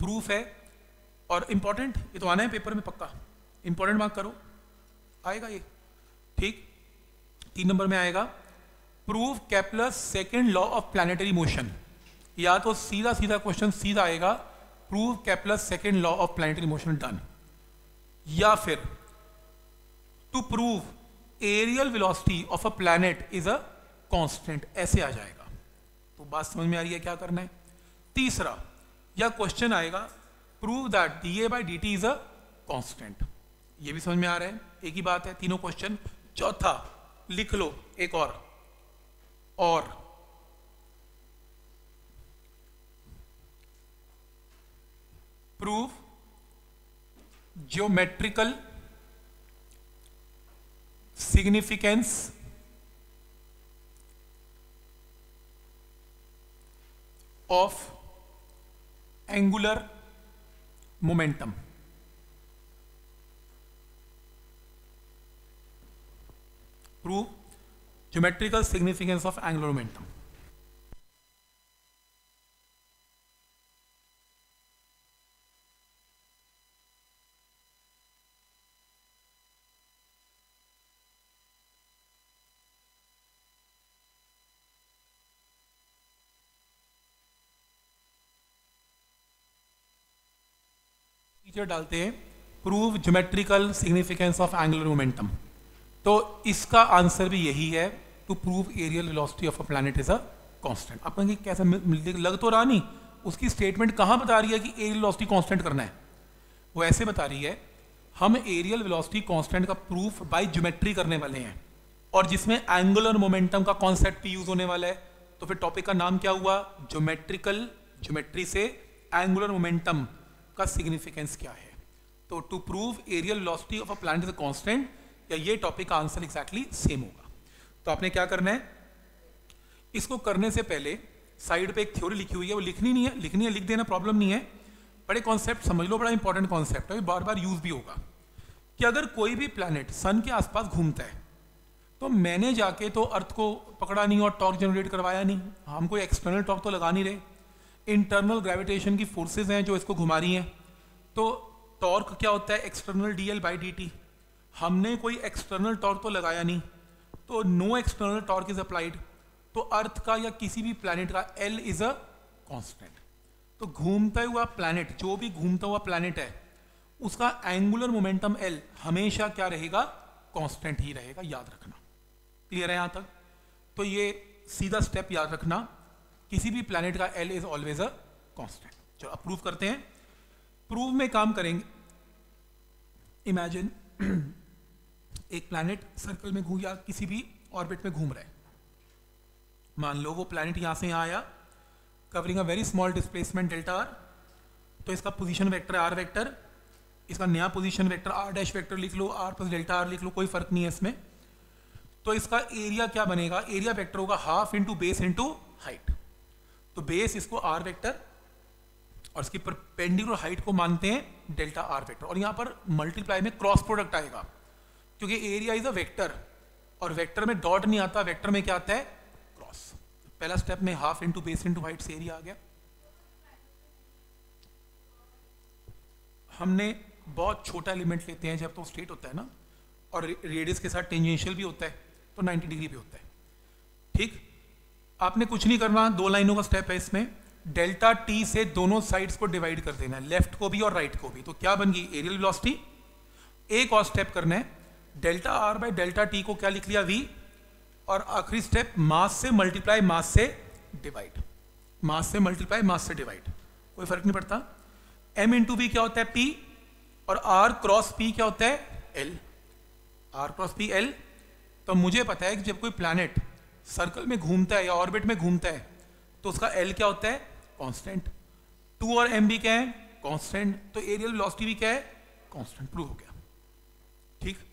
Proof है और important ये तो आना है पेपर में पक्का इंपॉर्टेंट मार्क करो आएगा ये ठीक तीन नंबर में आएगा prove Kepler's second law of planetary motion या तो सीधा सीधा क्वेश्चन सीधा आएगा prove Kepler's second law of planetary motion done या फिर to prove areal velocity of a planet is a constant ऐसे आ जाएगा तो बात समझ में आ रही है क्या करना है तीसरा या क्वेश्चन आएगा prove that D A by D T is a constant ये भी समझ में आ रहा है एक ही बात है तीनों क्वेश्चन चौथा लिख लो एक और और proof geometrical significance of angular momentum. Prove geometrical significance of angular momentum. Feature डालते हैं prove geometrical significance of angular momentum तो इसका आंसर भी यही है to prove areal velocity of a planet is a constant अपन ये कैसा लग तो रहा नहीं उसकी स्टेटमेंट कहाँ बता रही है कि एरियल वेलोसिटी कांस्टेंट करना है वो ऐसे बता रही है हम एरियल वेलोसिटी कांस्टेंट का प्रूफ बाय ज्योमेट्री करने वाले हैं और जिसमें एंगुलर मोमेंटम का कॉन्सेप्ट यूज होने वाला है तो फिर टॉपिक का नाम क्या हुआ ज्योमेट्रिकल ज्योमेट्री से एंगुलर मोमेंटम का सिग्निफिकेंस क्या है तो to prove areal velocity of a planet is a constant या ये टॉपिक का आंसर एग्जैक्टली सेम होगा तो आपने क्या करना है इसको करने से पहले साइड पे एक थ्योरी लिखी हुई है वो लिखनी नहीं है लिखनी है लिख देना प्रॉब्लम नहीं है बड़े कॉन्सेप्ट समझ लो बड़ा इंपॉर्टेंट कॉन्सेप्ट है बार बार यूज भी होगा कि अगर कोई भी प्लानट सन के आसपास घूमता है तो मैंने जाके तो अर्थ को पकड़ा नहीं और टॉर्क जनरेट करवाया नहीं हमको एक्सटर्नल टॉर्क तो लगा नहीं रहे इंटरनल ग्रेविटेशन की फोर्सेज हैं जो इसको घुमा रही हैं तो टॉर्क क्या होता है external D L by D T हमने कोई एक्सटर्नल टॉर्क तो लगाया नहीं तो no external torque is applied तो अर्थ का या किसी भी प्लानट का एल इज अ कॉन्स्टेंट तो घूमता हुआ प्लानट जो भी घूमता हुआ प्लानट है उसका एंगुलर मोमेंटम एल हमेशा क्या रहेगा कांस्टेंट ही रहेगा याद रखना क्लियर है यहां तक तो ये सीधा स्टेप याद रखना किसी भी प्लानिट का L is always a constant चलो अब प्रूव करते हैं प्रूव में काम करेंगे इमेजिन एक प्लानट सर्कल में घूम या किसी भी ऑर्बिट में घूम रहा है मान लो वो प्लानट यहां से यहां आया covering a very small displacement delta R तो इसका पोजीशन वेक्टर आर वेक्टर इसका नया position vector R dash vector लिख लो आर प्लस डेल्टा आर लिख लो कोई फर्क नहीं है इसमें तो इसका एरिया क्या बनेगा एरिया वेक्टर होगा half into base into height तो बेस इसको आर वेक्टर और इसकी परपेंडिकुलर हाइट को मानते हैं डेल्टा आर वेक्टर और यहां पर मल्टीप्लाई में क्रॉस प्रोडक्ट आएगा क्योंकि एरिया इज अ वेक्टर और वेक्टर में डॉट नहीं आता वेक्टर में क्या आता है क्रॉस पहला स्टेप में half into base into height से एरिया आ गया हमने बहुत छोटा एलिमेंट लेते हैं जब तो स्ट्रेट होता है ना और रेडियस के साथ टेंजेंशियल भी होता है तो 90 डिग्री भी होता है ठीक आपने कुछ नहीं करना दो लाइनों का स्टेप है इसमें डेल्टा टी से दोनों साइड्स को डिवाइड कर देना है लेफ्ट को भी और राइट right को भी तो क्या बन गई एरियल वेलोसिटी एक और स्टेप करना है delta R by delta T को क्या लिख लिया वी और आखिरी स्टेप मास से मल्टीप्लाई मास से डिवाइड मास से मल्टीप्लाई मास से डिवाइड कोई फर्क नहीं पड़ता एम इंटू बी क्या होता है पी और आर क्रॉस पी क्या होता है L R cross P L तो मुझे पता है कि जब कोई प्लानट सर्कल में घूमता है या ऑर्बिट में घूमता है तो उसका एल क्या होता है कॉन्स्टेंट टू और एम भी क्या है कॉन्स्टेंट तो एरियल वेलोसिटी भी क्या है कॉन्स्टेंट प्रूव हो गया ठीक